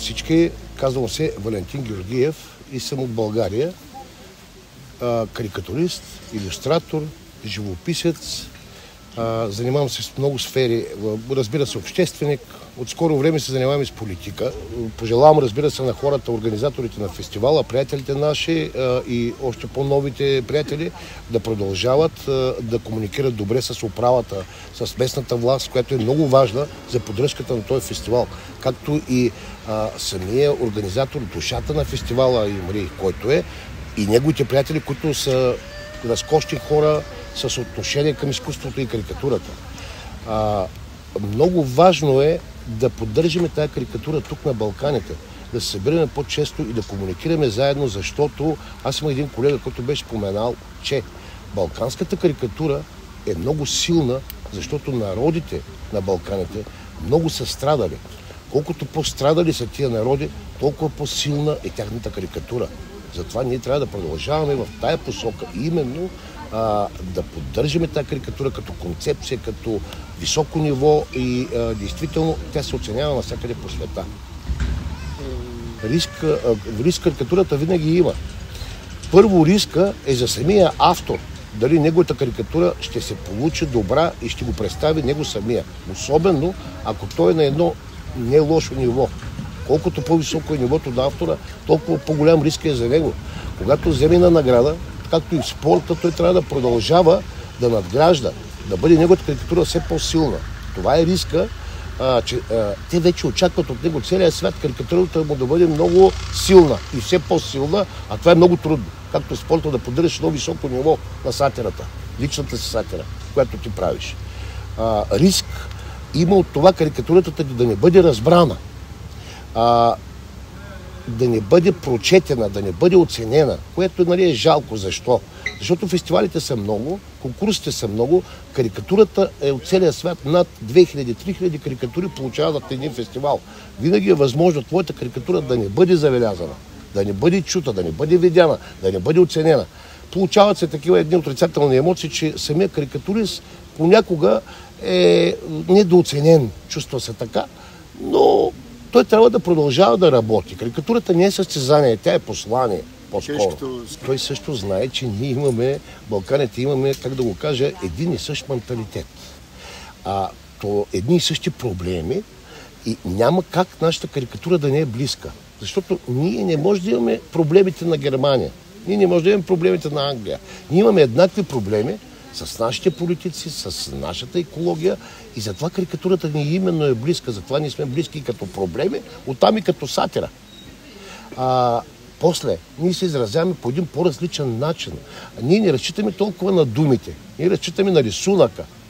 всички. Казвам се Валентин Георгиев и съм от България. А, карикатурист, иллюстратор, живописец. А, занимавам се с много сфери. Разбира се, общественик, от скоро време се занимаваме с политика. Пожелавам, разбира се, на хората, организаторите на фестивала, приятелите наши и още по-новите приятели да продължават да комуникират добре с управата, с местната власт, която е много важна за поддръжката на този фестивал. Както и самия организатор, душата на фестивала и Мария, който е, и неговите приятели, които са разкошни хора с отношение към изкуството и карикатурата. А, много важно е да поддържаме тази карикатура тук на Балканите, да се събираме по-често и да комуникираме заедно, защото аз имам един колега, който беше споменал, че балканската карикатура е много силна, защото народите на Балканите много са страдали. Колкото по-страдали са тия народи, толкова по-силна е тяхната карикатура. Затова ние трябва да продължаваме в тая посока, именно а, да поддържаме тази карикатура като концепция, като високо ниво и а, действително тя се оценява навсякъде по света. Риск, а, риск карикатурата винаги има. Първо риска е за самия автор. Дали неговата карикатура ще се получи добра и ще го представи него самия. Особено ако той е на едно не лошо ниво. Колкото по-високо е нивото на автора, толкова по-голям риск е за него. Когато вземе на награда, както и в спорта, той трябва да продължава да надгражда, да бъде неговата карикатура все по-силна. Това е риска, а, че а, те вече очакват от него целият свят карикатурата му да бъде много силна и все по-силна, а това е много трудно. Както в спорта да поддържаш едно високо ниво на сатирата, личната си сатира, която ти правиш. А, риск има от това карикатурата да не бъде разбрана. А, да не бъде прочетена, да не бъде оценена, което нали, е жалко. Защо? Защото фестивалите са много, конкурсите са много, карикатурата е от целия свят. Над 2000-3000 карикатури получават един фестивал. Винаги е възможно твоята карикатура да не бъде завелязана, да не бъде чута, да не бъде видяна, да не бъде оценена. Получават се такива едни отрицателни емоции, че самия карикатурист понякога е недооценен, чувства се така, но той трябва да продължава да работи. Карикатурата не е състезание, тя е послание по-скоро. Той също знае, че ние имаме, Балканите имаме, как да го кажа, един и същ менталитет. А, то едни и същи проблеми и няма как нашата карикатура да не е близка. Защото ние не можем да имаме проблемите на Германия. Ние не можем да имаме проблемите на Англия. Ние имаме еднакви проблеми, с нашите политици, с нашата екология и затова карикатурата ни именно е близка, затова ние сме близки като проблеми, оттам и като сатира. А, после, ние се изразяваме по един по-различен начин. ние не разчитаме толкова на думите, ние разчитаме на рисунъка,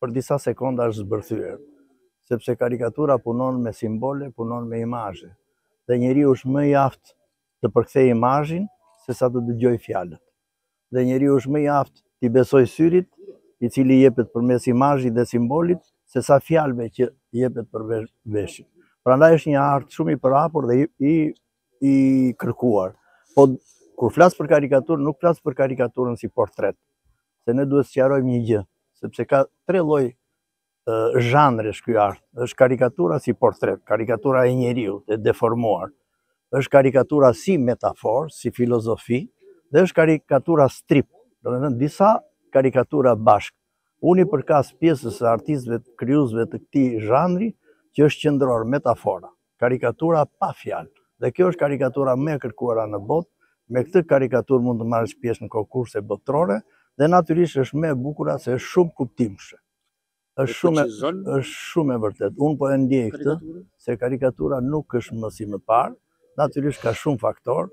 Për disa sekonda është zbërthyer, sepse karikatura punon me simbole, punon me imazhe, dhe njeriu është më i aftë të përkthejë imazhin sesa të dëgjojë fjalët. Dhe njeriu është më i aftë t'i besojë syrit, i cili jepet përmes imazhit dhe simbolit, sesa fjalëve që jepet për veshin. Prandaj është një art shumë i përhapur dhe i kërkuar. Po kur flas për karikaturë, nuk flas për karikaturën si portret, se ne duhet të sqarojmë një gjë, sepse ka tre lloj zhanresh ky art. Është karikatura si portret, karikatura e njeriut, e deformuar. Është karikatura si metaforë, si filozofi, dhe është karikatura strip, do të thënë disa karikatura bashkë. Unë i përkas pjesës së artistëve, krijuesve të këtij zhanri, që është qendror, metafora. Karikatura pa fjalë. Dhe kjo është karikatura më e kërkuara në botë, me këtë karikaturë mund të marrësh pjesë në konkurse botërore dhe natyrisht është më e bukura se është shumë kuptimshë. Është shumë është shumë e vërtetë. Unë po e ndjej këtë se karikatura nuk është më si më parë, natyrisht ka shumë faktorë,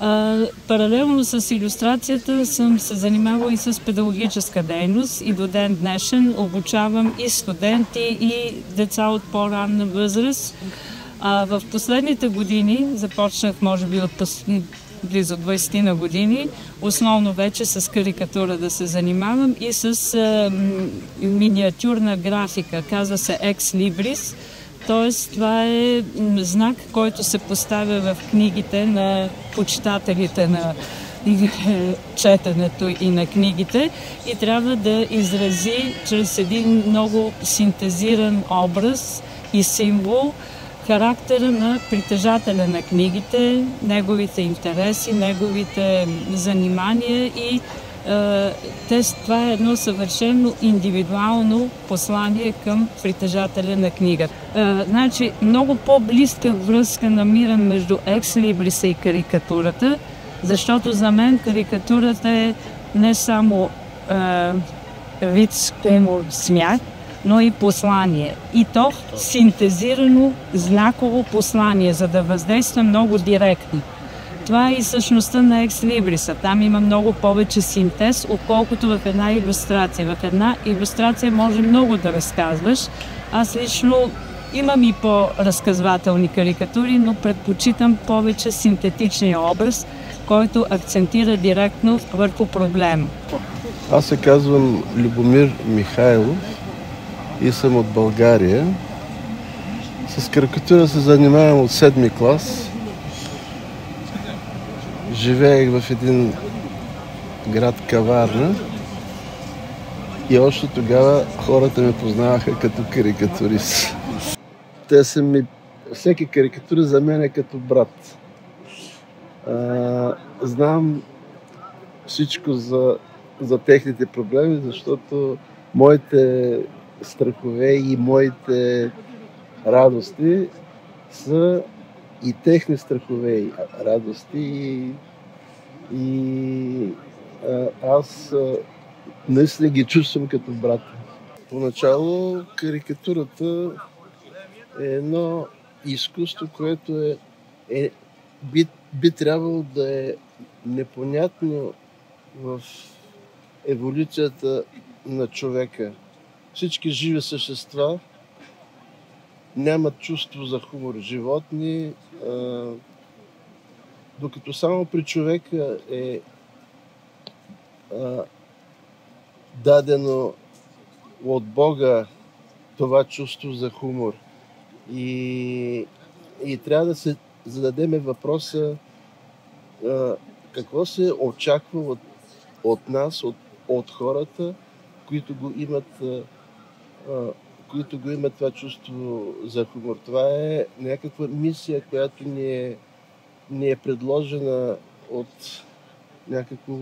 А, паралелно с иллюстрацията съм се занимавала и с педагогическа дейност и до ден днешен обучавам и студенти, и деца от по-ранна възраст. А в последните години, започнах може би от пос... близо 20 на години, основно вече с карикатура да се занимавам и с а, миниатюрна графика, казва се Ex Libris Тоест, това е знак, който се поставя в книгите на почитателите на четенето и на книгите и трябва да изрази чрез един много синтезиран образ и символ характера на притежателя на книгите, неговите интереси, неговите занимания и е, Тест, това е едно съвършено индивидуално послание към притежателя на книгата. Е, значи, много по-близка връзка намирам между екслибриса и карикатурата, защото за мен карикатурата е не само е, вид спемо смях, но и послание. И то синтезирано знаково послание, за да въздейства много директно. Това е и същността на екслибриса. Там има много повече синтез, отколкото в една иллюстрация. В една иллюстрация може много да разказваш. Аз лично имам и по-разказвателни карикатури, но предпочитам повече синтетичния образ, който акцентира директно върху проблема. Аз се казвам Любомир Михайлов и съм от България. С карикатура се занимавам от седми клас живеех в един град Каварна и още тогава хората ме познаваха като карикатурист. Те са ми... Всеки карикатури за мен е като брат. А, знам всичко за, за техните проблеми, защото моите страхове и моите радости са и техни страхове и радости. И, и а, аз а, наистина ги чувствам като брат. Поначало карикатурата е едно изкуство, което е, е би, би трябвало да е непонятно в еволюцията на човека. Всички живи същества нямат чувство за хумор. Животни, докато само при човека е а, дадено от Бога това чувство за хумор. И, и трябва да се зададеме въпроса а, какво се очаква от, от нас, от, от хората, които го имат а, а, които го имат това чувство за хумор. Това е някаква мисия, която ни е, ни е предложена от някакво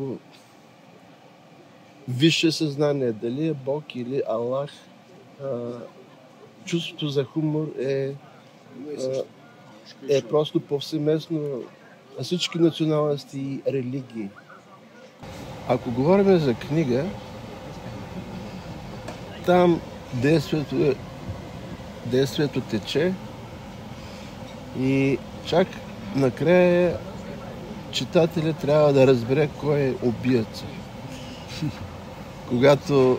висше съзнание. Дали е Бог или Аллах, а, чувството за хумор е, а, е просто повсеместно на всички националности и религии. Ако говорим за книга, там действието, е, действието тече и чак накрая читателя трябва да разбере кой е убиеца. Когато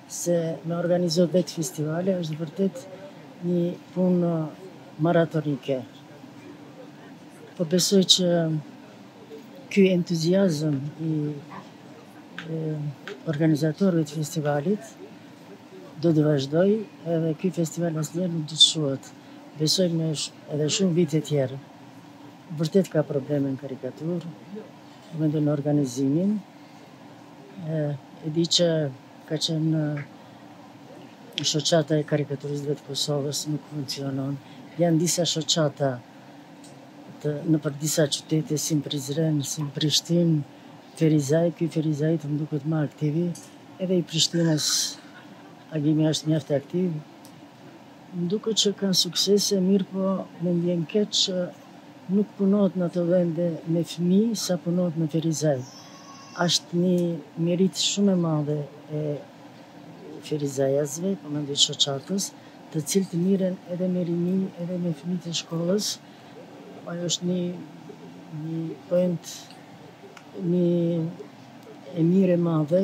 se me organizu vet festivale është vërtet një punë maratonike. Po besoj që ky entuziazëm i organizatorëve të festivalit do të vazhdoj edhe ky festival asnjëherë nuk të shuhet. Besoj me edhe shumë vite tjerë. Vërtet ka probleme në karikaturë, mendoj në organizimin, e di që Ka qenë Shoqata e Karikaturistëve të Kosovës nuk funksionon. Janë disa shoqata të nëpër disa qytete si në Prizren, si në Prishtinë, Ferizaj, ky Ferizaj të më duket ma aktivi, edhe i Prishtinës Agimi është mjaft aktiv. Më duket që kanë suksese mirëpo më vjen keq që nuk punohet në ato vende me fëmijë sa punohet në Ferizaj. Asht një meritë shumë e madhe e ferizajasve, po mendoj shoqatës, të cilët miren edhe me rini edhe me fëmijët e shkollës, ajo është një një point një e mirë e madhe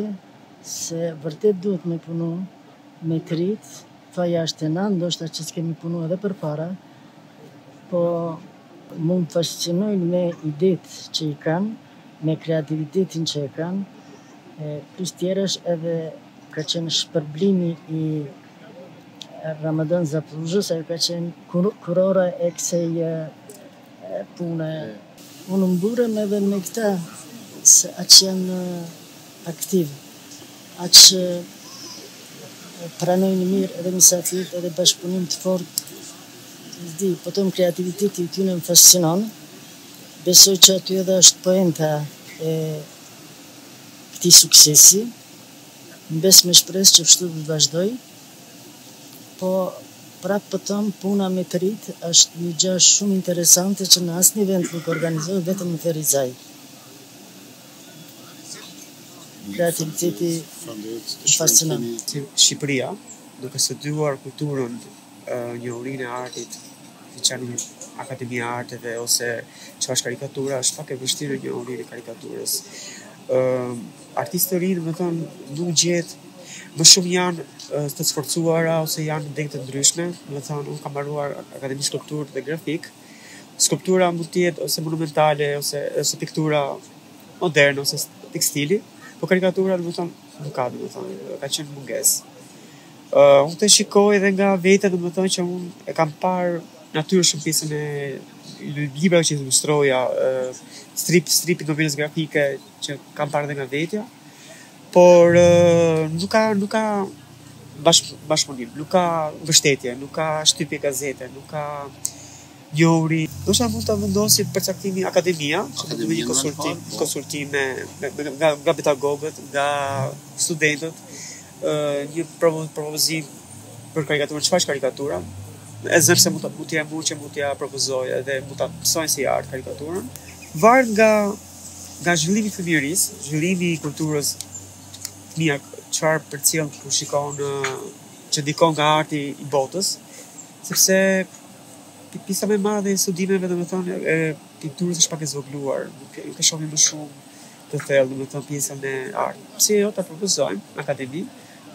se vërtet duhet me punu. Me krijt, faj asht e jona ndoshta që s'kemi punu edhe përpara po mu më fascinojnë me idetë që i kanë me kreativitetin që i kanë plus tjerash edhe ka qen shpërblimi i Ramadan Zapluzhës ajo ka qen kurora e kësaj e puna. Unë mburrem edhe me këta, se aq janë aktivë, aq pranojnë mirë edhe mysafirët edhe bashkëpunim të fortë, s'di, po them kreativiteti i tyre më fascinon, besoj që aty edhe është poenta e këtij suksesi, mbes me shpresë që kështu do të vazhdojë. Po prap po thom puna me të rinjtë është një gjë shumë interesante që në asnjë vend nuk organizohet vetëm në Ferizaj. Kreativiteti është fascinant. Shqipëria, duke studiuar kulturën, njohurinë e artit, siç janë Akademia e Arteve ose çfarë është karikatura, është pak e vështirë njohuria e karikaturës. Artistë të rinj, domethënë, nuk gjen, më shumë janë të sforcuara ose janë në të ndryshme, domethënë, unë kam mbaruar Akademi Skulpturë dhe Grafikë, skulptura mund të jetë ose monumentale, ose, ose piktura moderne, ose tekstili, po karikatura, domethënë, nuk ka, domethënë, ka qenë mungesë. Uh, unë e shikoj edhe nga vetja, domethënë, që unë e kam parë natyrshëm pjesën e librave që ilustroja, uh, strip, strip, novelës grafike, që kam parë dhe nga vetja, por nuk ka, nuk ka bashk, bashkëpunim, nuk ka mbështetje, nuk ka shtypje gazete, nuk ka njohuri. Ndoshta mund ta vendosi përcaktimi akademia, që të duhet një konsultim, po. konsultim me, me, nga, nga pedagogët, nga studentët, një propozim për karikaturën, çfarë është karikatura, e zërë se mund të mund të jam që mund t'ia propozoj edhe mund të mësojnë si art karikaturën, varet nga Nga zhvillimi i fëmijërisë, zhvillimi i kulturës, fëmija çfarë përcjell kur shikon që ndikon nga arti i botës, sepse pjesa më e madhe e studimeve, domethënë e pikturës është pak e zvogëluar, nuk e nuk e shohim më shumë të thellë, domethënë pjesën e artit. Pse jo ta propozojmë në akademi,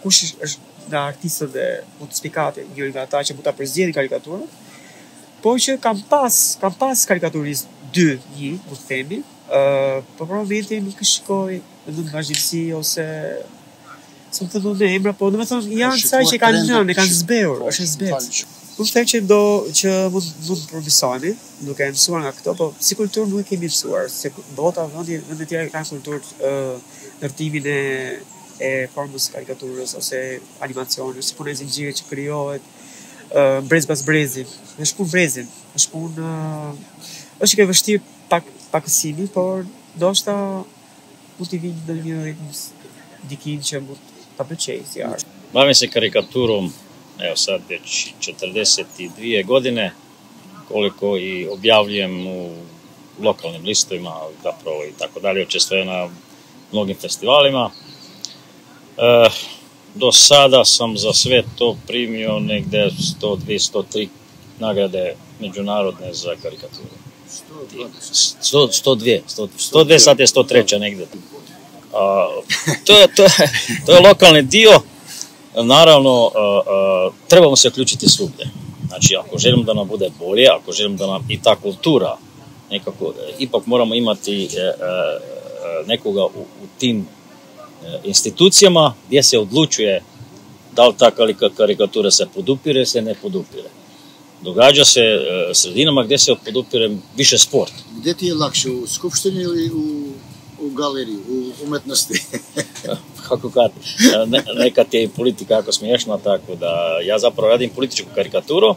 kush është nga artistët dhe mund të spikatet njëri nga ata që mund ta përzgjedhi karikaturën, Por që kam pas, kam pas karikaturist dy, një, mund të themi, ë po për momentin nuk e shikoj në vazhdimësi ose s'mund të them me emra, po domethënë janë sa që kanë nënë, kanë zbehur, është e zbehur. Unë them që do që mund të përmirësohet, duke e mësuar nga këto, po si kulturë nuk e kemi mësuar, se bota vende vende të tjera ka kulturë ë ndërtimin e e formës së karikaturës ose animacionit, si punë zinxhiri që krijohet, brez pas brezi, me shku në brezin, me shku në... Është çik e vështirë pak pakësimi, por ndoshta mund t'i vijë ndonjë ndikim që mund ta pëlqejë si art. Bavim se karikaturom evo sad već 42 godine koliko i objavljujem u lokalnim listovima, zapravo i tako dalje, učestvujem na mnogim festivalima. do sada sam za sve to primio negdje 100, 203 nagrade međunarodne za karikaturu. 102, 102, sad je 103 negdje. A, to, je, to, to je lokalni dio. Naravno, eh, eh, trebamo se uključiti svugdje. Znači, ako želimo da nam bude bolje, ako želimo da nam i ta kultura nekako, ipak moramo imati nekoga u, u tim Eh, institucijama gdje se odlučuje da li ta karikatura se podupire, se ne podupire. Događa se eh, sredinama gdje se podupire više sport. Gdje ti je lakše, u skupštini ili u, galeriji, u umetnosti? kako kad, eh, nekad je politika jako smiješna, tako da ja zapravo radim političku karikaturu,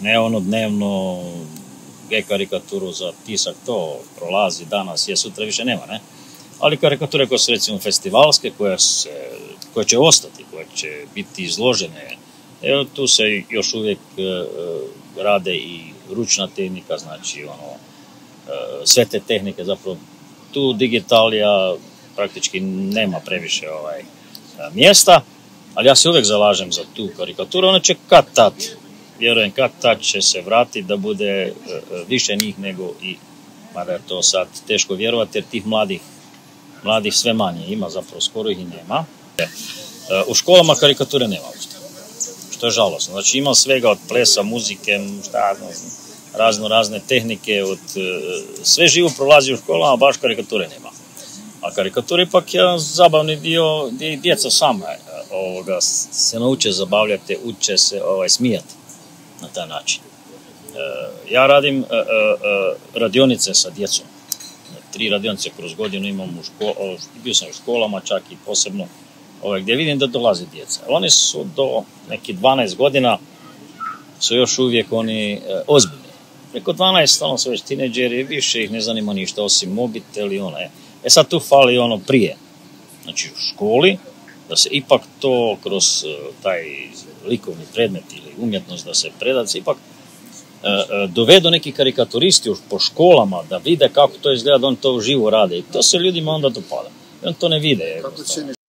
Ne ono dnevno, karikaturu za tisak, to prolazi danas, je sutra više nema, ne? ali karikature koje su recimo festivalske, koja se, koje će ostati, koje će biti izložene, evo tu se još uvijek e, e, rade i ručna tehnika, znači ono, e, sve te tehnike zapravo tu digitalija praktički nema previše ovaj e, mjesta, ali ja se uvijek zalažem za tu karikaturu, ona će kad tad, vjerujem kad tad će se vratiti da bude više njih nego i, mada je to sad teško vjerovati jer tih mladih mladih sve manje ima, zapravo skoro ih i nema. E, u školama karikature nema uopšte, što je žalosno. Znači ima svega od plesa, muzike, razno razne tehnike, od, e, sve živo prolazi u školama, baš karikature nema. A karikature ipak je zabavni dio gdje djeca sama e, ovoga, se nauče zabavljati, uče se ovaj, smijati na taj način. Ja radim radionice sa djecom tri radionice kroz godinu imam u školama, bio sam u školama čak i posebno ovaj, gdje vidim da dolaze djeca. Oni su do nekih 12 godina su još uvijek oni e, ozbiljni. Preko 12 stalno su već tineđeri, više ih ne zanima ništa osim mobitel i ono. E. e, sad tu fali ono prije, znači u školi, da se ipak to kroz e, taj likovni predmet ili umjetnost da se predaci, ipak E, e, dovedu neki karikaturisti po školama da vide kako to izgleda, da oni to uživo rade i to se ljudima onda dopada. I to ne vide.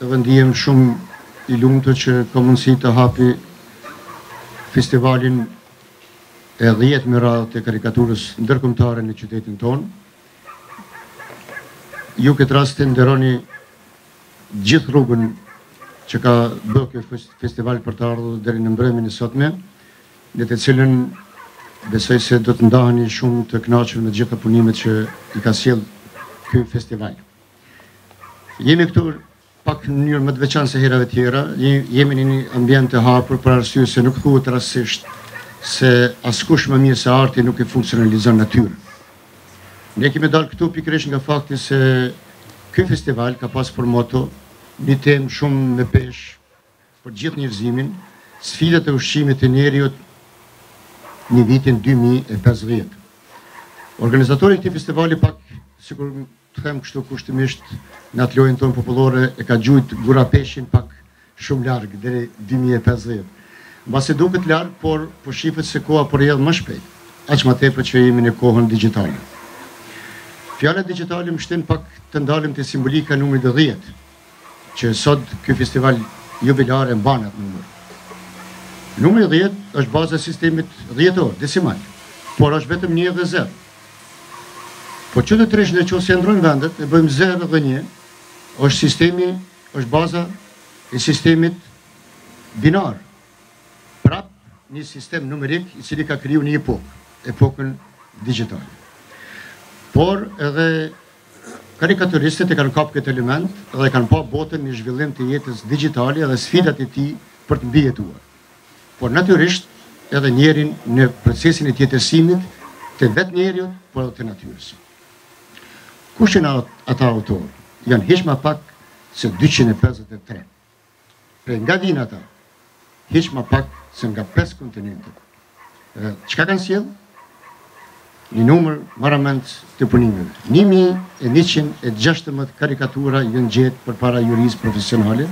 Edhe ndihem shumë i lumtur që kam mundësi ta hapi festivalin e 10 me radhë të karikaturës ndërkombëtare në qytetin tonë. Ju në këtë rast të nderoni gjithë rrugën që ka bërë ky festival për të ardhur deri në mbrëmjen e sotme, në të cilën besoj se do të ndaheni shumë të kënaqur me gjitha punimet që i ka sjell ky festival. Jemi këtu pak në mënyrë më të veçantë se herave tjera, jemi në një ambient të hapur për arsye se nuk thuhet rastësisht se askush më mirë se arti nuk e funksionalizon natyrën. Ne kemi dalë këtu pikërisht nga fakti se ky festival ka pas për moto një temë shumë me peshë Për gjithë njerëzimin, sfidat e ushqimit të njeriut në vitin dy mijë e pesëdhjetë. Organizatori i këtij festivali pak sikur të them kështu kushtimisht në atë lojën tonë popullore e ka gjujt gurapeshin pak shumë larg deri 2050. Mbase duket larg, por po shifët se koha po rrjedh më shpejt, aq ma tepër që jemi në kohën digitale. Fjala digitale më shtin pak të ndalem te simbolika e numrit dhjetë, Që sot ky festival jubilar e ban atë numër. Numri dhjetë është baza e sistemit dhjetor, decimal, por është vetëm një dhe zero. Por çuditërisht në qoftë se ndrrojnë vendet, e bëjmë zero dhe një, është sistemi, është baza e sistemit binar. Prap një sistem numerik i cili ka krijue një epokë, epokën digitale. Por edhe Karikaturistët e kanë kapë këtë element dhe e kanë pa botën në zhvillim të jetës digjitale dhe sfidat e tij për të mbijetuar. Por natyrisht edhe njeriun në procesin e tjetërsimit të vetë njeriut, por edhe të natyrës. Kush janë ata autorë? Janë hiq ma pak se dyqind e pesëdhjetë e tre. Prej nga vijnë ata? Hiq ma pak se nga pesë kontinente. Çka kanë sjellë? Një numër marramendës të punimeve. 1116 karikatura janë gjetë përpara jurisë profesionale,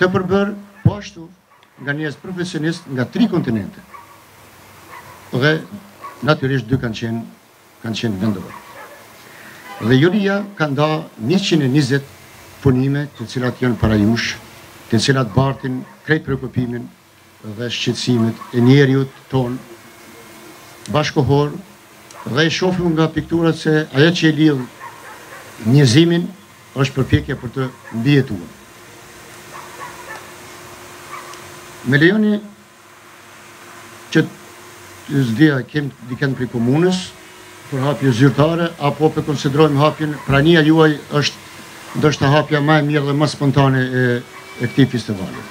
të përbërë po ashtu nga njerëz profesionistë nga tri kontinente. Dhe natyrisht dy kanë qenë kanë qenë vendorë. Dhe juria ka nda 120 punime të cilat janë para jush, të cilat bartin krejt preokupimin dhe shqetsimet e njeriut tonë bashkëkohor dhe e shofim nga pikturat se ajo që e lidh njerëzimin është përpjekja për të mbijetuar. Me lejoni Që s'di a kemi dikend prej komunës për hapje zyrtare apo po konsiderojmë hapjen, prania juaj është ndoshta hapja më e mirë dhe më spontane e e këtij festivali.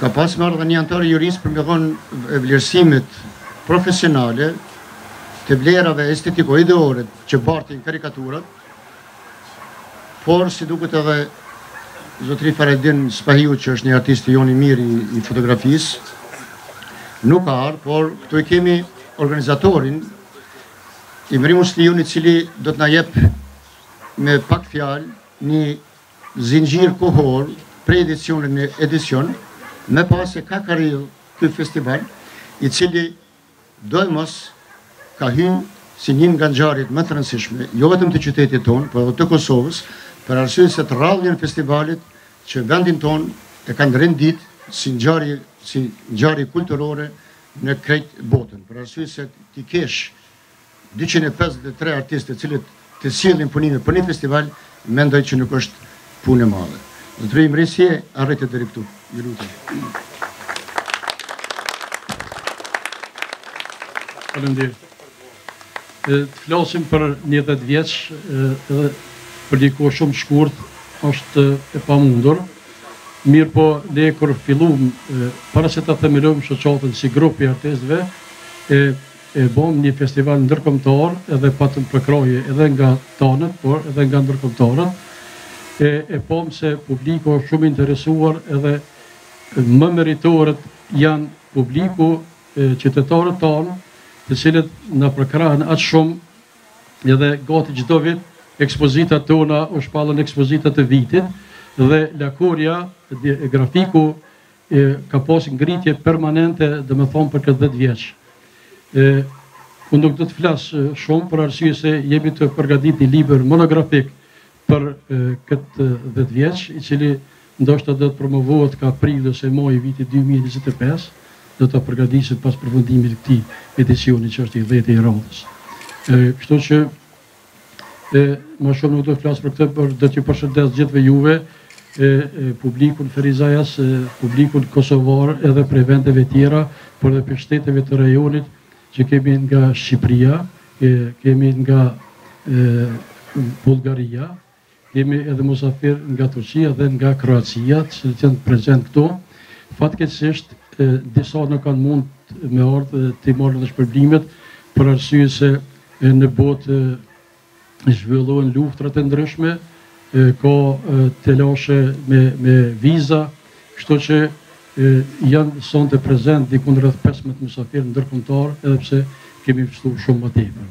Ka pas me ardh edhe një anëtar i jurisë për me dhanë vlerësimet profesionale, të vlerave estetiko-ideore që bartin karikaturat, por si duket edhe zotri Faredin Spahiu që është një artist i joni i mirë i fotografisë, nuk ka ardhë, por këtu e kemi organizatorin, Imri Musliun i cili do të na jep me pak fjalë një zinxhir kohor prej edicionit në edicion, me pa se ku ka arritë ky festival, i cili Doemos ka hy si një nga ngjarjet më të rëndësishme, jo vetëm të qytetit tonë, por edhe të Kosovës, për arsyen se të rralla janë festivalet që vendin tonë e kanë renditë si ngjarje si ngjarje kulturore në krejt botën, për arsye se t'i kesh Dyqind e pesëdhjetë e tre artistë të cilët të sjellin punime për një festival, mendoj që nuk është punë e madhe. Zotëri Imri si e arrite deri këtu? Ju lutem. Faleminderit. Të flasim për një dhjetë vjeç edhe për një kohë shumë të shkurtë është e pamundur. Mirëpo ne kur fillum para se ta themelojmë shoqatën si grup i artistëve, e E bëmë një festival ndërkombëtar edhe patëm përkrahje edhe nga tanët, por edhe nga ndërkombëtarët. E e pam se publiku është shumë i interesuar edhe më meritorët janë publiku, qytetarët tanë, të cilët na përkrahen aq shumë edhe gati çdo vit ekspozitat tona u shpallën ekspozita të vitit dhe lakorja, grafiku ka pas ngritje permanente domethënë për këtë 10 vjeç. Unë nuk do të flas shumë për arsye se jemi tu përgatit një libër monografik për këtë 10 vjeç, i cili ndoshta do të promovohet kah prilli ose maji i vitit 2025, do ta përgatisim pas përfundimit të këtij edicioni që është i 10-ti i radhës. Kështu që E ma shumë nuk do të flas për këtë, por do t'ju përshëndes gjithëve juve, e, e publikun ferizajas, e publikun kosovar edhe prej vendeve tjera, por edhe prej shteteve të rajonit që kemi nga Shqipria, e, kemi nga e, Bullgaria, Kemi edhe musafirë nga Turqia dhe nga Kroacia, të cilët janë prezent këtu. Fatkeqësisht, disa nuk kanë mund me ardhë dhe t'i marrë edhe shpërblimet, për arsye se në botë zhvillohen luftrat e ndryshme, ka telashe me viza, kështu që janë sonte prezent diku rreth pesëmbëdhjetë musafirë ndërkombëtarë, edhe pse kemi ftu shumë ma tepër.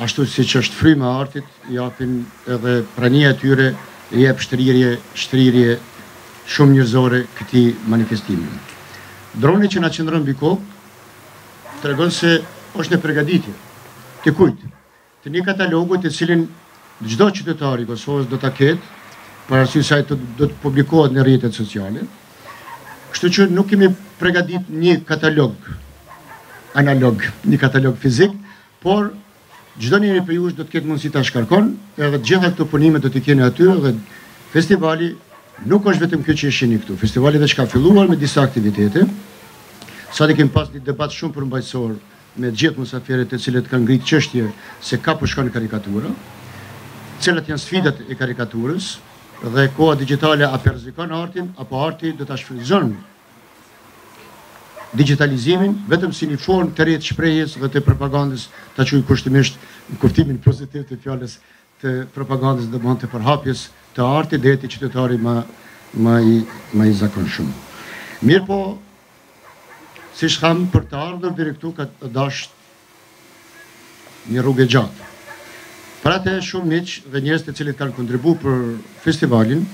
Ashtu siç është fryma e artit, japin edhe prania e tyre i jep shtrirje, shtrirje shumë njerëzore këtij manifestimi. Droni që na qëndron mbi kokë tregon se është në pregaditje. Të kujt? Të një katalogu të cilin çdo qytetar i Kosovës do ta ketë, për arsye se ai do të publikohet në rrjetet sociale, Kështu që nuk kemi pregaditë një katalog analog, një katalog fizik, por çdo njëri prej jush do të ketë mundësi ta shkarkon, edhe të gjitha këto punime do t'i keni aty dhe festivali nuk është vetëm kjo që e shini këtu. Festivali veç ka filluar me disa aktivitete. Sot e kemi pas një debat shumë përmbajtësor me të gjithë mysafirët të cilët kanë ngritë çështje se ka po shkon karikatura, cilat janë sfidat e karikaturës dhe koha digjitale a po e rrezikon artin apo arti do ta shfrytëzon digjitalizimin vetëm si një formë të re të shprehjes dhe të propagandës, ta quaj kushtimisht në kuptimin pozitiv të fjalës të propagandës domethënë të përhapjes të artit dhe të qytetarit më më i më i zakonshëm. Mirëpo, Siç thamë, për të ardhur deri këtu u dashtë një rrugë e gjatë. Për atë shumë miq dhe njerëz të cilët kanë kontribu për festivalin,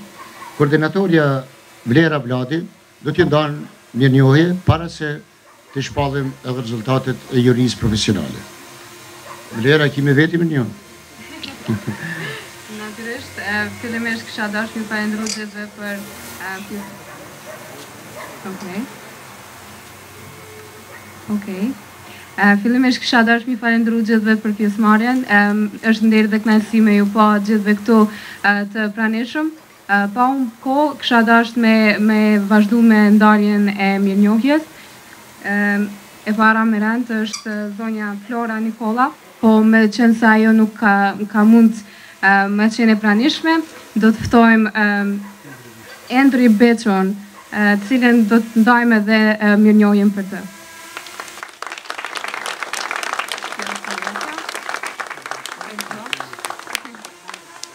koordinatorja Vlera Vladi do t'i ndan mirënjohje para se të shpallim edhe rezultatet e jurisë profesionale. Vlera, e kemi gati mirënjohjen. Natyrisht, fillimisht kisha dashur t'ju falendroj gjithëve për këtë. Okej. Okej. Fillimisht kisha dasht me i falenderu gjithëve për pjesëmarrjen. Është nder dhe kënaqësi me ju pa gjithëve këtu të pranishëm. Pa humb kohë, kisha dasht me me vazhdu me ndarjen e mirënjohjes. E para me rend është zonja Flora Nikolla. Po me qenë se ajo nuk ka, ka mund me qenë e pranishme, do të ftojmë Endri Beqon, të cilin do të ndajmë edhe mirënjohjen për të.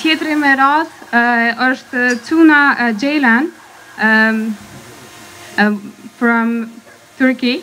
Tjetri me radhë është Tuna Ceylan from Turkey.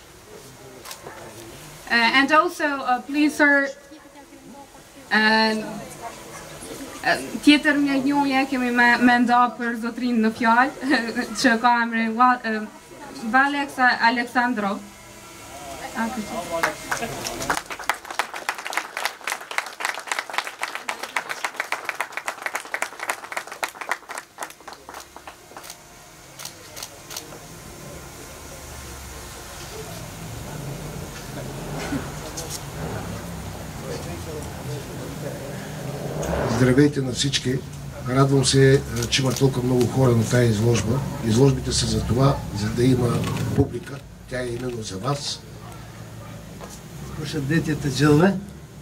Uh, and also, uh, please, sir, uh, tjetër mirënjohje kemi me, me nda për zotrinë në fjalë, që ka emrin Valeri Aleksandrov. Здравейте на всички! Радвам се, е, че има толкова много хора на тази изложба. Изложбите са за това, за да има публика. Тя е именно за вас. Слушам детята Джилме,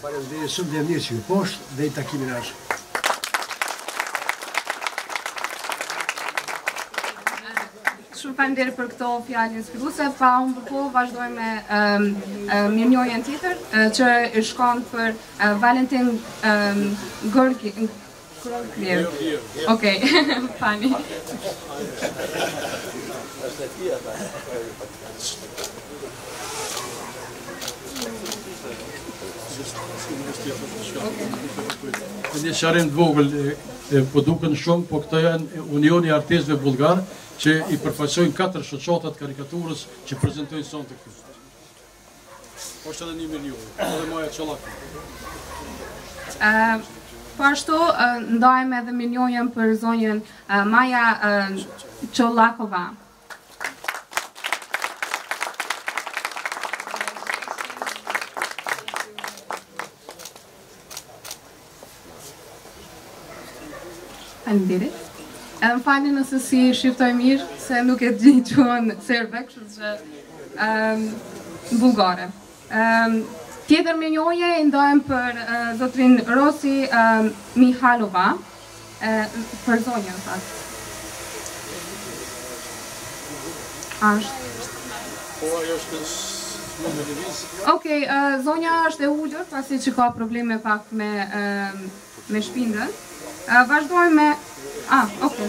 Faleminderit shumë dhe mirupafshim deri takimin e ardhshëm. Shumë faleminderit për këto fjalë inspiruese. Pra unë po vazhdojmë me ehm, ehm, mirënjohjen tjetër që i shkon për eh, Valentin ehm, Gorgi Kuror clear. Okej. Funny. Është e fia ta. Në një sharim të vogël, po duken shumë, po këto janë Unioni i Artistëve Bullgarë, që i përfaqësojnë katër shoqata të karikaturës që prezentojnë sonte këtu. është edhe një mirënjohje, edhe Maja Çollakova. Po ashtu, ndajmë edhe mirënjohjen për zonjën Maja Çollakova. Faleminderit. Edhe më falni nëse s'i shqiptoj mirë, se nuk e di që unë serbe, kështu që um, bullgare. Um, tjetër mirënjohje e ndajmë për uh, zotërinë Rosi uh, Mihalova, e për zonjën, fal. Ashtë. Po ajo s'mund të lëvizë. Okej, okay, uh, zonja është e ulur pasi që ka probleme pak me uh, me shpinën. Uh, vazhdojmë me Ah, okay.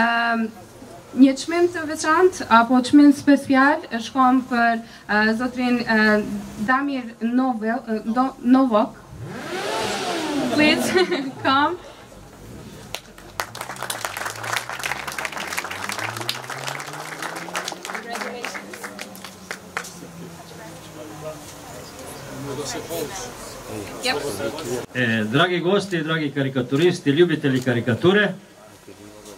Ehm, një çmim të veçantë apo çmim special shkon për uh, zotrin uh, Damir Novel, uh, Novok. kom. Dragi gosti, dragi karikaturist, i ljubitelji karikature,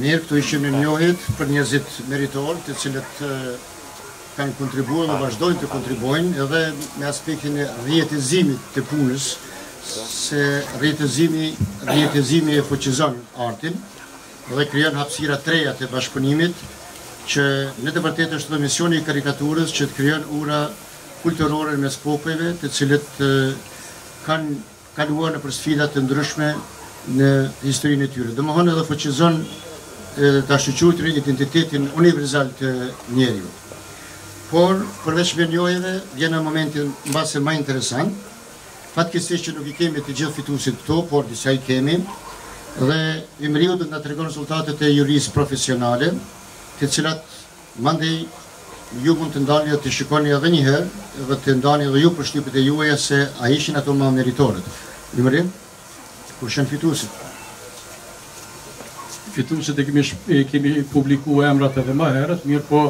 Mirë, këtu ishim në mirënjohjet për njerëzit meritorë të cilët kanë kontribuar dhe vazhdojnë të kontribuojnë edhe me aspektin e rrjetëzimit të punës, se rrjetëzimi, rrjetëzimi e fuqizon artin dhe krijon hapësira të reja të bashkëpunimit që me të vërtetë është dhe misioni i karikaturës që t'krijon ura kulturore mes popujve, të cilët kanë kaluar nëpër sfida të ndryshme në historinë e tyre. Domethënë edhe fuqizon edhe të ashtuquajturin identitetin universal të njeriut. Por, përveç mirënjohjeve, vjen momenti mbase ma interesant, fatkeqësisht që nuk i kemi të gjithë fituesit këtu, por disa i kemi, dhe Imriu do të na tregon rezultatet e jurisë profesionale, të cilat Mandej ju mund të ndani dhe të shikoni edhe një herë dhe të ndani edhe ju përshtypjet e juaja se a ishin ato ma meritorët. Imri? Kush janë fituesit? Fituesit e kemi e kemi publikuar emrat edhe ma herët, mirëpo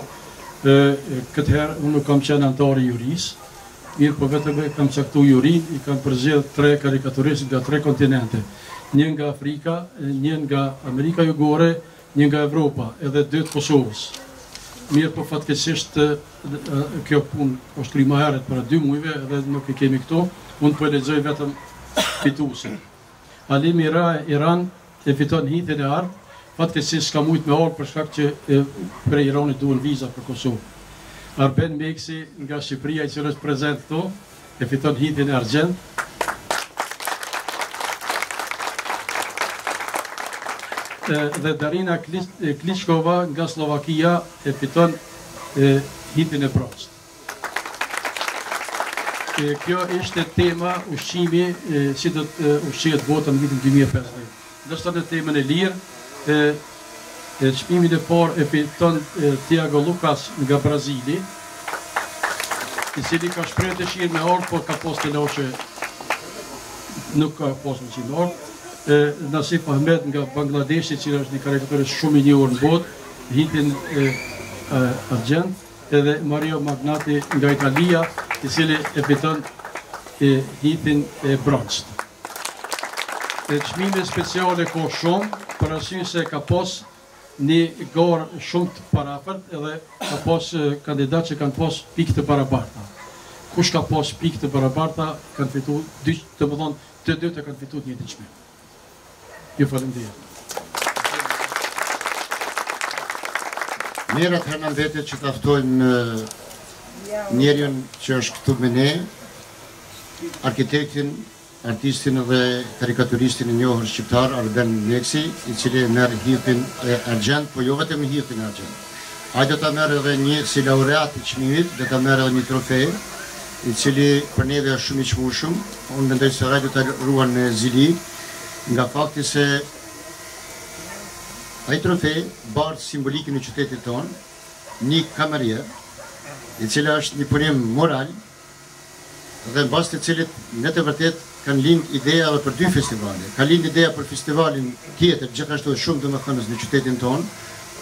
këtë herë unë nuk kam qenë anëtar i jurisë, mirëpo vetëm e kam caktu jurinë, i kam përzjedh tre karikaturistë nga tre kontinente, një nga Afrika, një nga Amerika Jugore, Një nga Evropa edhe dy të Kosovës. Mirëpo fatkeqësisht kjo punë është kry ma herët para dy mujve edhe nuk i kemi këtu. Unë po e lexoj vetëm fituesit. Halimi nga Irani e fiton hithin e artë. Fatkeqësisht s'ka mujt me ardhë për shkak që prej Iranit duhen viza për Kosovë. Arben Meksi nga Shqipëria i cili është prezent këtu. e fiton hithin e argjendtë. Dhe Darina Kliçkova nga Sllovakia e fiton hithin e bronztë. Kjo ishte tema ushqimi, si do të ushqehet bota në vitin dy mijë e pesëdhjetë. Ndërsa në temën e lirë, e e çmimin e parë e fiton Thiago Lucas nga Brazili, i cili ka shprehë dëshirë me ardhë, por ka pas telashe, nuk ka pas mundësi me ardhë. E Nasif Ahmed nga Bangladeshi, i cili është një karikaturist shumë i njohur në botë, hithin e argjendtë. Edhe Mario Magnati nga Italia, i cili e fiton hithin e bronztë. E çmime speciale ka shumë, për arsye se ka pas një garë shumë të parafërt edhe ka pas kandidatë që kanë pas pikë të barabarta. Kush ka pas pikë të barabarta, kanë fitu, domethënë, të dy të kanë fitu nga një çmim. Ju faleminderit. Mirë atëherë na mbetet që ta ftojmë njeriun që është këtu me ne, arkitektin, artistin dhe karikaturistin e njohur shqiptar, Arben Meksi, i cili e merr hithin e argjendtë, po jo vetëm hithin e argjendtë. Ai do ta merr edhe një si laureat i çmimit, do ta merr edhe një trofe, i cili për neve është shumë i çmueshëm. Unë mendoj se ai do ta ruan me zili, nga fakti se ai trofe bart simbolikën e qytetit tonë, një kamerier, i cili është një punim mural, dhe në bazë të cilit në të vërtetë ka lind ideja edhe për dy festivale. Ka lind ideja për festivalin tjetër, gjithashtu shumë domethënës në qytetin tonë,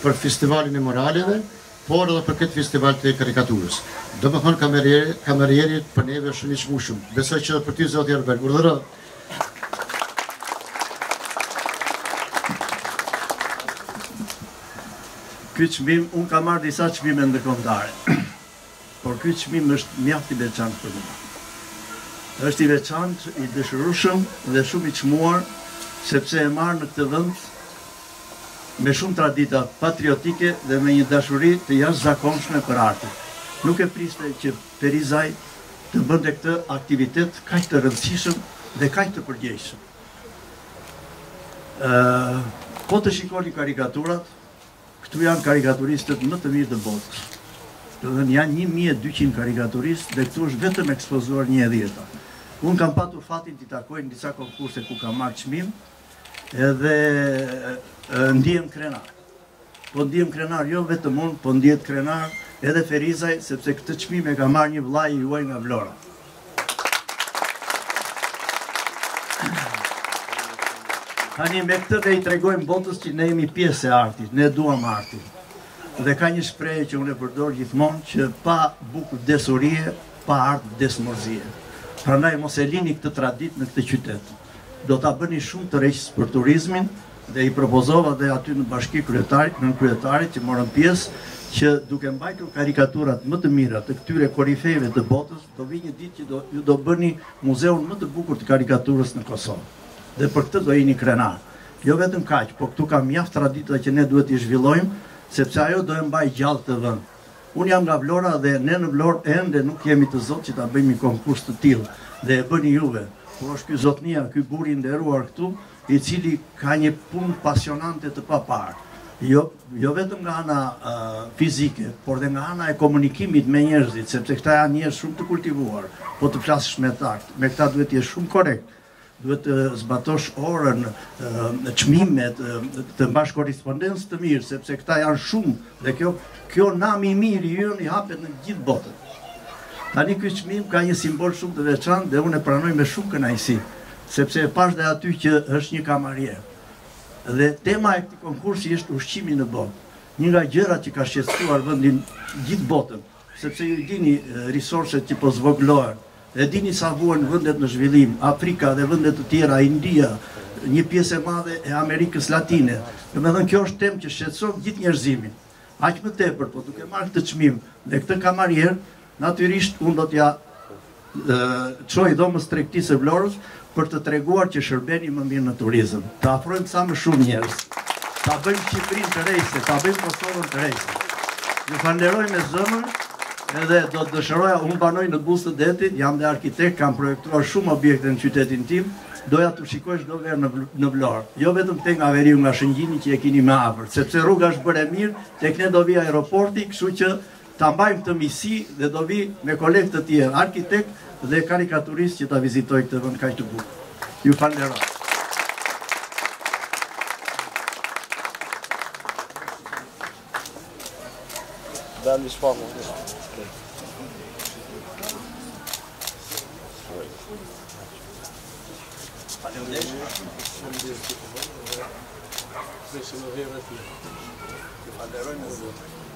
për festivalin e muraleve, por edhe për këtë festival të karikaturës. Domethënë kamerieri, kamerieri për neve është shumë i çmueshëm. Besoj që edhe për ty zoti Arben. Urdhëro! Ky çmim, unë kam marrë disa çmime ndërkombëtare. Por ky çmim është mjaft i veçantë për mua. Është i veçantë, i dëshirueshëm dhe shumë i çmuar sepse e marr në këtë vend me shumë tradita patriotike dhe me një dashuri të jashtëzakonshme për artin. Nuk e prisja që Ferizaj të bënte këtë aktivitet kaq të rëndësishëm dhe kaq të përgjegjshëm. Po të shikoni karikaturat, Këtu janë karikaturistët më të mirë të botës. Domethënë janë 1200 karikaturistë dhe këtu është vetëm ekspozuar një e dhjeta. Unë kam patur fatin t'i takoj në disa konkurse ku kam marrë çmim edhe ndihem krenar. Po ndihem krenar jo vetëm unë, po ndihet krenar edhe Ferizaj sepse këtë çmim e ka marrë një vëlla i juaj nga Vlora. Tani me këtë ne i tregojmë botës që ne jemi pjesë e artit, ne duam artin. Dhe ka një shprehje që unë e përdor gjithmonë që pa bukë vdes urie, pa art vdes mërzie. Prandaj mos e lini këtë traditë në këtë qytet. Do ta bëni shumë tërheqës për turizmin dhe i propozova dhe aty në bashki kryetarit, nënkryetarit që morën pjesë, që duke mbajtur karikaturat më të mira të këtyre korifejve të botës, do vijë një ditë që do ju do bëni muzeun më të bukur të karikaturës në Kosovë. Dhe për këtë do jeni krenarë. Jo vetëm kaq, po këtu ka mjaft tradita që ne duhet t'i zhvillojmë, sepse ajo do e mbajë gjallë këtë vend. Unë jam nga Vlora dhe ne në Vlorë ende nuk jemi të zot që ta bëjmë një konkurs të tillë dhe e bëni juve. Po është ky zotnia, ky burri i nderuar këtu, i cili ka një punë pasionante të paparë, jo, jo vetëm nga ana fizike, por dhe nga ana e komunikimit me njerëzit, sepse këta janë njerëz shumë të kultivuar, po të flasësh me ta, me këta duhet të jesh shumë korrekt, duhet të zbatosh orën, në çmimet, të mbash korrespondencë të mirë, sepse këta janë shumë dhe kjo kjo nami i mirë i ynë hapet në gjithë botën. Tani ky çmim ka një simbol shumë të veçantë dhe unë e pranoj me shumë kënaqësi. Sepse e pash dhe aty që është një kamarier. Dhe tema e këtij konkursi është ushqimi në botë. Një nga gjërat që ka shqetësuar vendin, gjithë botën, sepse ju i dini resurset që po zvogëlohen. E dini sa vuajnë vendet në zhvillim, Afrika dhe vende të tjera, India, një pjesë e madhe e Amerikës Latine. Domethënë kjo është temë që shqetëson gjithë njerëzimin. Aq më tepër, po duke marrë këtë çmim dhe këtë kamarier, Natyrisht unë do t'ia çoj Dhomës Tregtisë së Vlorës për të treguar që shërbeni më mirë në turizëm. Të afrojmë sa më shumë njerëz. Ta bëjmë Shqipërinë tërheqëse, ta bëjmë Kosovën tërheqëse. Ju falënderoj me zemër edhe do të dëshiroja, unë banoj në buzë të detit, jam dhe arkitekt, kam projektuar shumë objekte në qytetin tim, doja të shikoj çdo verë në, në Vlorë. Jo vetëm këtej nga veriu nga Shëngjini që e kini më afër, sepse rruga është bërë e mirë, tek ne do vijë aeroporti, kështu që Ta mbajmë këtë miqësi dhe do vij me kolegë të tjerë, arkitektë dhe karikaturistë që ta vizitojë këtë vend kaq të bukur. Ju falënderoj. Ben bir spam oldu. Beşim ödeye reflü. Haberayım oldu.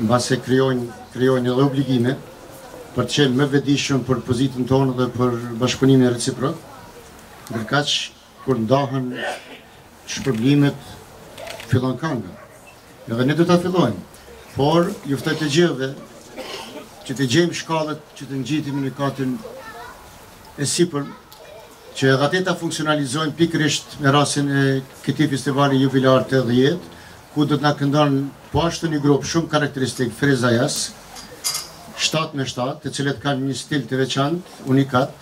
mbase krijojnë krijojnë edhe obligime për të qenë më të vetëdijshëm për pozitën tonë dhe për bashkëpunimin reciprok, ndërkaq kur ndahen shpërblimet fillon kanga. Edhe ne do ta fillojmë, por ju ftoj të gjithëve që t'i gjejmë shkallët që të ngjitemi në katin e sipër që edhe atë ta funksionalizojmë pikërisht me rastin e këtij festivali jubilar të dhjetë, ku do të na këndon po ashtu një grup shumë karakteristik Frezajas, 7 në 7, të cilët kanë një stil të veçantë, unikat,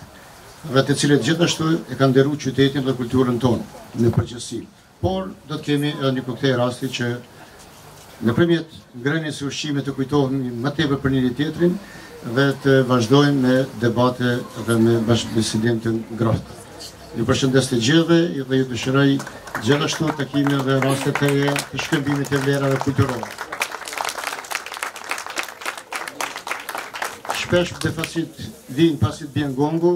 dhe të cilët gjithashtu e kanë nderu qytetin dhe kulturën tonë në përgjithësi. Por do të kemi edhe një koktej rasti që nëpërmjet ngrënies së ushqimeve të kujtohemi më tepër për njëri tjetrin dhe të vazhdojmë me debate dhe me bashkëbisedim të ngrohtë. Ju përshëndes të gjithëve dhe ju dëshiroj gjithashtu takime dhe raste të reja të shkëmbimit e vlerave kulturore. Shpesh befasit vinë pasit bjen gongu,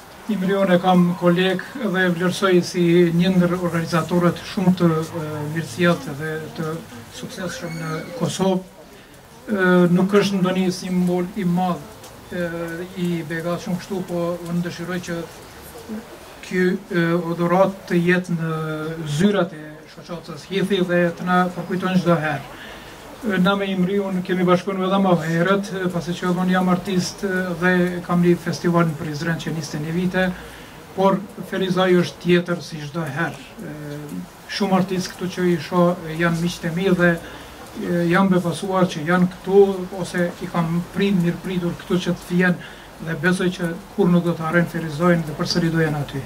Imriun e kam koleg dhe e vlerësoj si një ndër organizatorët shumë të mirësjelltë dhe të suksesshëm në Kosovë. Nuk është ndonjë simbol i madh i begatshëm kështu, po unë dëshiroj që ky dhuratë të jetë në zyrat e Shoqatës Hithi dhe të na përkujton çdo herë. Na me Imriun kemi bashkëpunu edhe ma herët, pasi që edhe unë jam artist dhe kam një festival në Prizren qe njëzet e një vite, por Ferizaj është tjetër si çdo herë. Shumë artist këtu që i shoh janë miqtë e mi dhe jam befasuar që janë këtu ose i kam pri mirëpritur këtu që të vjen Dhe besoj që kurrë nuk do ta harrojnë Ferizajn dhe përsëri do jenë aty.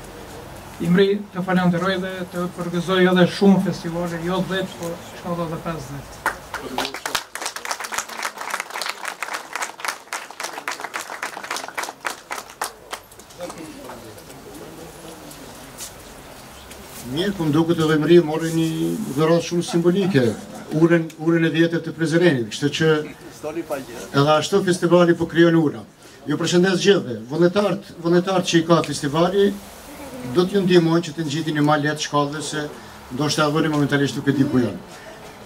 Imri, të falenderoj dhe të përgëzoj edhe shumë festivale, jo 10, po inshallah edhe 50. Mirë, po më duket edhe Imri mori një dhuratë shumë simbolike, urën e vjetër të Prizrenit, kështu që edhe ashtu festivali po krijon ura. Ju përshëndes gjithëve. Vullnetarët që i ka festivali do t'ju ndihmojnë që të ngjiteni ma lehtë shkallëve se ndoshta edhe momentalisht nuk e di ku janë.